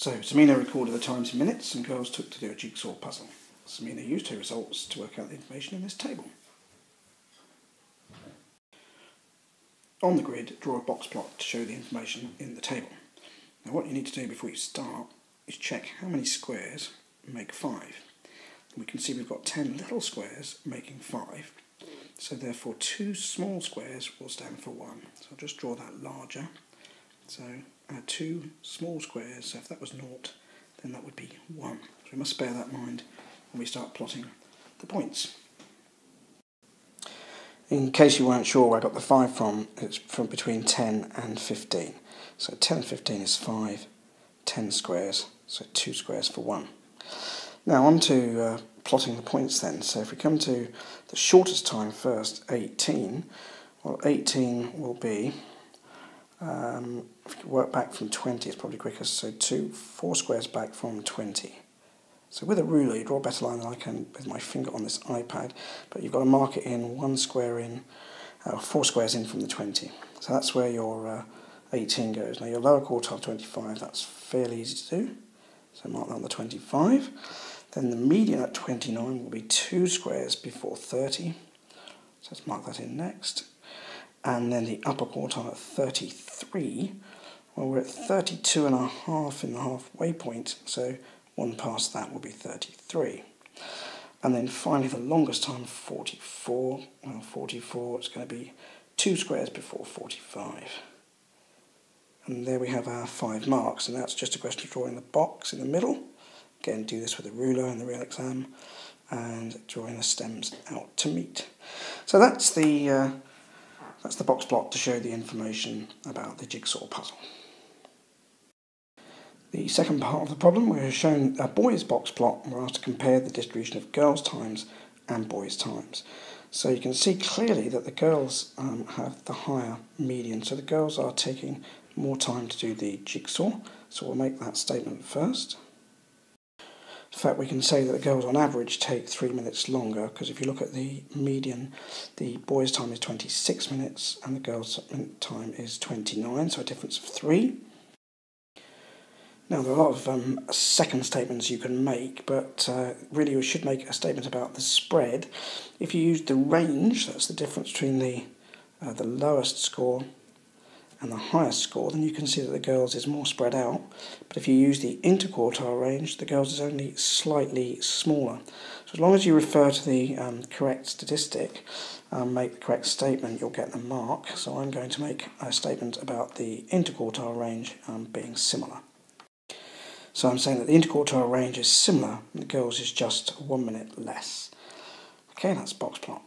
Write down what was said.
So, Samina recorded the times in minutes and girls took to do a jigsaw puzzle. Samina used her results to work out the information in this table. On the grid, draw a box plot to show the information in the table. Now what you need to do before you start is check how many squares make 5. we can see we've got 10 little squares making 5. So therefore two small squares will stand for 1. So I'll just draw that larger. So add two small squares, so if that was naught, then that would be 1. So we must bear that in mind when we start plotting the points. In case you weren't sure where I got the 5 from, it's from between 10 and 15. So 10 and 15 is 5, 10 squares, so 2 squares for 1. Now on to uh, plotting the points then. So if we come to the shortest time first, 18, well 18 will be, um, if you work back from 20 it's probably quickest, so 2, 4 squares back from 20. So with a ruler, you draw a better line than I can with my finger on this iPad, but you've got to mark it in one square in, uh, four squares in from the 20. So that's where your uh, 18 goes. Now your lower quartile 25, that's fairly easy to do. So mark that on the 25. Then the median at 29 will be two squares before 30. So let's mark that in next. And then the upper quartile at 33, well we're at 32 and a half in the halfway point, so one past that will be 33. And then finally the longest time, 44. Well, 44, it's going to be two squares before 45. And there we have our five marks, and that's just a question of drawing the box in the middle. Again, do this with a ruler in the real exam, and drawing the stems out to meet. So that's the, uh, that's the box plot to show the information about the jigsaw puzzle. The second part of the problem, we're shown a boys box plot and we're asked to compare the distribution of girls' times and boys' times. So you can see clearly that the girls um, have the higher median. So the girls are taking more time to do the jigsaw. So we'll make that statement first. In fact, we can say that the girls on average take three minutes longer because if you look at the median, the boys' time is 26 minutes and the girls' time is 29, so a difference of three. Now, there are a lot of um, second statements you can make, but uh, really you should make a statement about the spread. If you use the range, that's the difference between the, uh, the lowest score and the highest score, then you can see that the girls is more spread out. But if you use the interquartile range, the girls is only slightly smaller. So as long as you refer to the um, correct statistic, um, make the correct statement, you'll get the mark. So I'm going to make a statement about the interquartile range um, being similar. So I'm saying that the interquartile range is similar, and the girls is just one minute less. Okay, that's box plot.